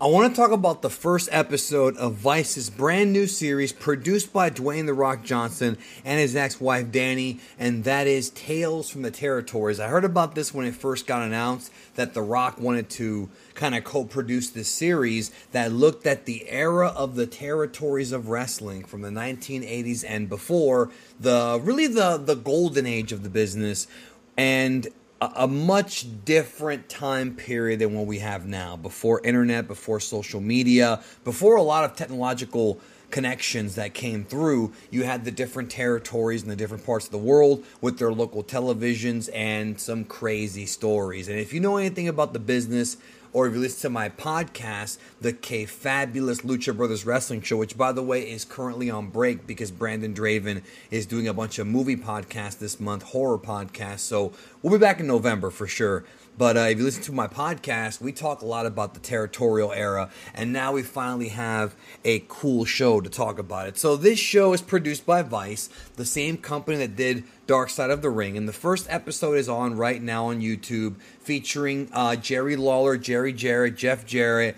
I want to talk about the first episode of Vice's brand new series produced by Dwayne The Rock Johnson and his ex wife Dany, and that is Tales from the Territories. I heard about this when it first got announced that The Rock wanted to kind of co produce this series that looked at the era of the territories of wrestling from the 1980s and before, the really the, the golden age of the business. And a, much different time period than what we have now. Before internet, before social media, before a lot of technological connections that came through, you had the different territories and the different parts of the world with their local televisions and some crazy stories. And if you know anything about the business, or if you listen to my podcast, the K Fabulous Lucha Brothers Wrestling Show, which by the way is currently on break because Brandon Draven is doing a bunch of movie podcasts this month, horror podcasts. So we'll be back in November for sure. But uh, if you listen to my podcast, we talk a lot about the territorial era, and now we finally have a cool show to talk about it. So this show is produced by Vice, the same company that did Dark Side of the Ring, and the first episode is on right now on YouTube, featuring uh, Jerry Lawler, Jerry Jarrett, Jeff Jarrett,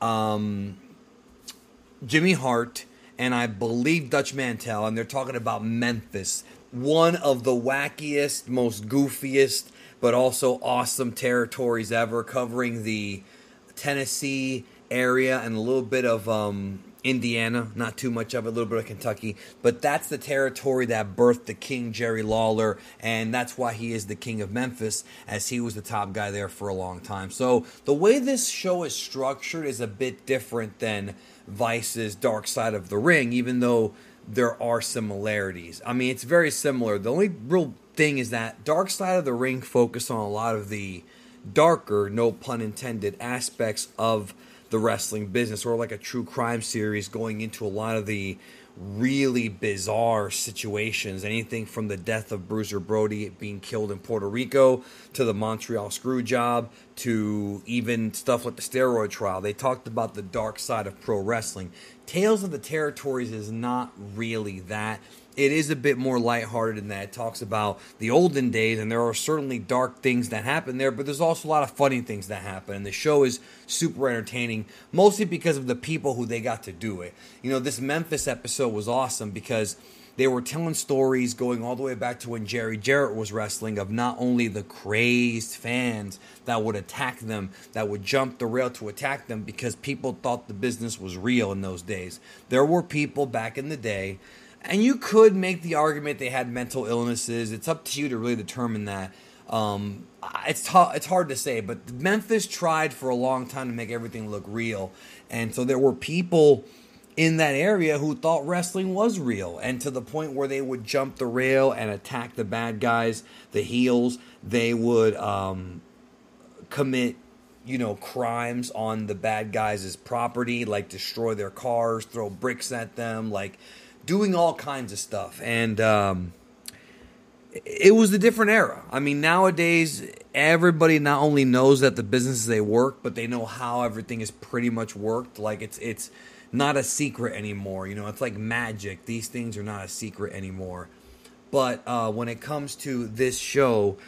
um, Jimmy Hart, and I believe Dutch Mantell, and they're talking about Memphis, one of the wackiest, most goofiest but also awesome territories ever, covering the Tennessee area and a little bit of um, Indiana, not too much of it, a little bit of Kentucky, but that's the territory that birthed the King Jerry Lawler, and that's why he is the King of Memphis, as he was the top guy there for a long time. So the way this show is structured is a bit different than Vice's Dark Side of the Ring, even though there are similarities. I mean, it's very similar. The only real thing is that Dark Side of the Ring focused on a lot of the darker, no pun intended, aspects of the wrestling business, or like a true crime series going into a lot of the really bizarre situations. Anything from the death of Bruiser Brody being killed in Puerto Rico to the Montreal screw job to even stuff like the steroid trial. They talked about the dark side of pro wrestling. Tales of the Territories is not really that it is a bit more lighthearted in that it talks about the olden days, and there are certainly dark things that happen there, but there's also a lot of funny things that happen. And the show is super entertaining, mostly because of the people who they got to do it. You know, this Memphis episode was awesome because they were telling stories going all the way back to when Jerry Jarrett was wrestling of not only the crazed fans that would attack them, that would jump the rail to attack them because people thought the business was real in those days. There were people back in the day and you could make the argument they had mental illnesses. It's up to you to really determine that. Um, it's t- it's hard to say, but Memphis tried for a long time to make everything look real, and so there were people in that area who thought wrestling was real, and to the point where they would jump the rail and attack the bad guys, the heels. They would um, commit, you know, crimes on the bad guys' property, like destroy their cars, throw bricks at them, like doing all kinds of stuff. And um, it was a different era. I mean, nowadays, everybody not only knows that the businesses they work, but they know how everything is pretty much worked. Like it's it's not a secret anymore. You know, it's like magic. These things are not a secret anymore. But uh, when it comes to this show,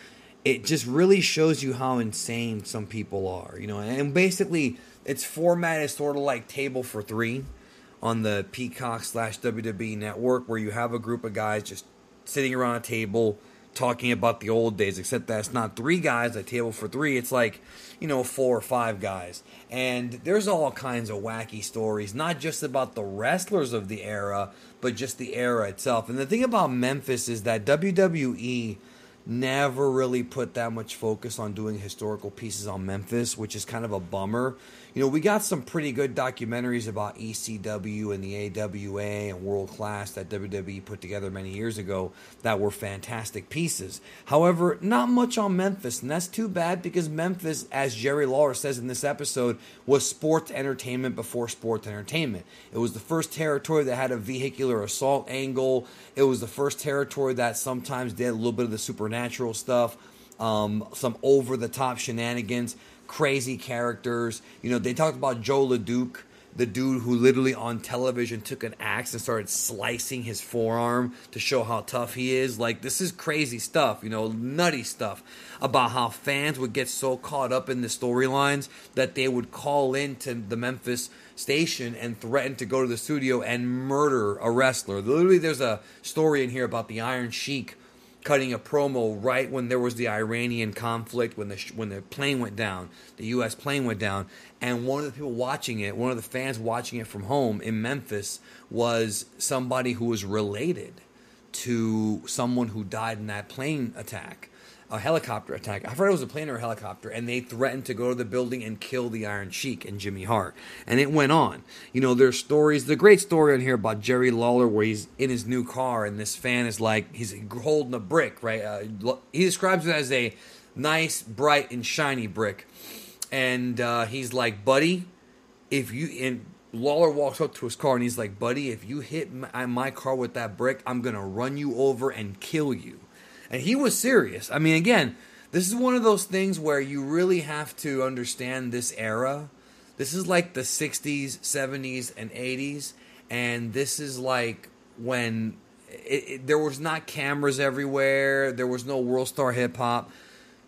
it just really shows you how insane some people are. You know, and basically, its format is sort of like Table for Three on the Peacock slash WWE network where you have a group of guys just sitting around a table talking about the old days, except that it's not three guys at table for three. It's like, you know, four or five guys. And there's all kinds of wacky stories, not just about the wrestlers of the era, but just the era itself. And the thing about Memphis is that WWE never really put that much focus on doing historical pieces on Memphis, which is kind of a bummer you know, we got some pretty good documentaries about ECW and the AWA and World Class that WWE put together many years ago that were fantastic pieces. However, not much on Memphis, and that's too bad because Memphis, as Jerry Lawler says in this episode, was sports entertainment before sports entertainment. It was the first territory that had a vehicular assault angle. It was the first territory that sometimes did a little bit of the supernatural stuff, um, some over the top shenanigans crazy characters. You know, they talked about Jos LeDuc, the dude who literally on television took an axe and started slicing his forearm to show how tough he is. Like, this is crazy stuff, you know, nutty stuff about how fans would get so caught up in the storylines that they would call into the Memphis station and threaten to go to the studio and murder a wrestler. Literally, there's a story in here about the Iron Sheik cutting a promo right when there was the Iranian conflict when the when the plane went down, the U.S. plane went down, and one of the people watching it, one of the fans watching it from home in Memphis, was somebody who was related to someone who died in that plane attack a helicopter attack. I thought it was a plane or a helicopter, and they threatened to go to the building and kill the Iron Sheik and Jimmy Hart. And it went on. You know, there's stories. The great story on here about Jerry Lawler, where he's in his new car, and this fan is like he's holding a brick. Right? Uh, he describes it as a nice, bright, and shiny brick. And uh, he's like, buddy, if you and Lawler walks up to his car and he's like, buddy, if you hit my, my car with that brick, I'm gonna run you over and kill you. And he was serious. I mean, again, this is one of those things where you really have to understand this era. This is like the 60s, 70s, and 80s. And this is like when it, it, there was not cameras everywhere, there was no World Star Hip Hop.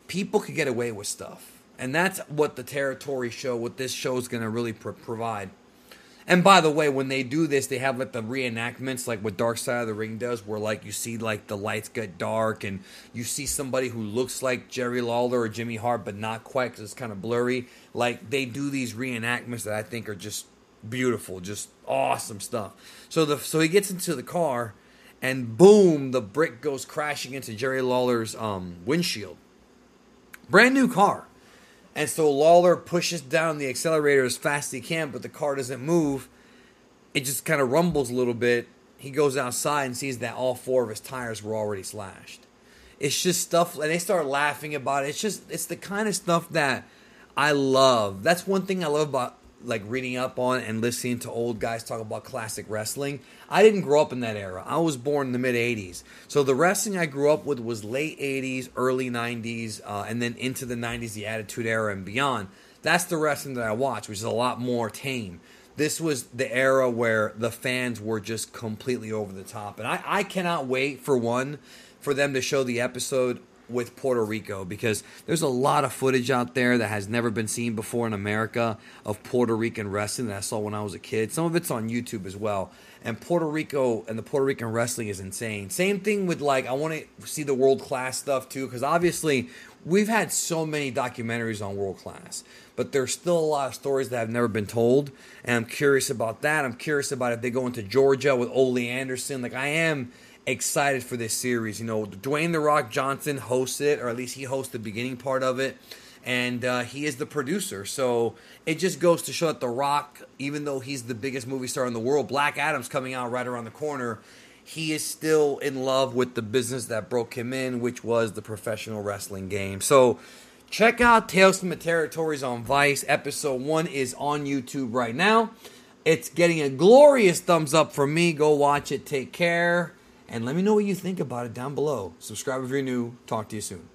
People could get away with stuff. And that's what the territory show, what this show is going to really pro- provide. And by the way, when they do this, they have like the reenactments, like what Dark Side of the Ring does, where like you see like the lights get dark and you see somebody who looks like Jerry Lawler or Jimmy Hart, but not quite because it's kind of blurry. Like they do these reenactments that I think are just beautiful, just awesome stuff. So the so he gets into the car, and boom, the brick goes crashing into Jerry Lawler's um, windshield. Brand new car. And so Lawler pushes down the accelerator as fast as he can, but the car doesn't move. It just kind of rumbles a little bit. He goes outside and sees that all four of his tires were already slashed. It's just stuff, and they start laughing about it. It's just, it's the kind of stuff that I love. That's one thing I love about like reading up on and listening to old guys talk about classic wrestling. I didn't grow up in that era. I was born in the mid 80s. So the wrestling I grew up with was late 80s, early 90s, uh, and then into the 90s, the Attitude Era and beyond. That's the wrestling that I watched, which is a lot more tame. This was the era where the fans were just completely over the top. And I, I cannot wait, for one, for them to show the episode with Puerto Rico because there's a lot of footage out there that has never been seen before in America of Puerto Rican wrestling that I saw when I was a kid. Some of it's on YouTube as well. And Puerto Rico and the Puerto Rican wrestling is insane. Same thing with like I want to see the world class stuff too because obviously we've had so many documentaries on world class, but there's still a lot of stories that have never been told, and I'm curious about that. I'm curious about if they go into Georgia with Ole Anderson. Like I am excited for this series. You know, Dwayne the Rock Johnson hosts it, or at least he hosts the beginning part of it, and uh, he is the producer. So it just goes to show that The Rock, even though he's the biggest movie star in the world, Black Adam's coming out right around the corner. He is still in love with the business that broke him in, which was the professional wrestling game. So check out Tales from the Territories on Vice. Episode one is on YouTube right now. It's getting a glorious thumbs up from me. Go watch it. Take care. And let me know what you think about it down below. Subscribe if you're new. Talk to you soon.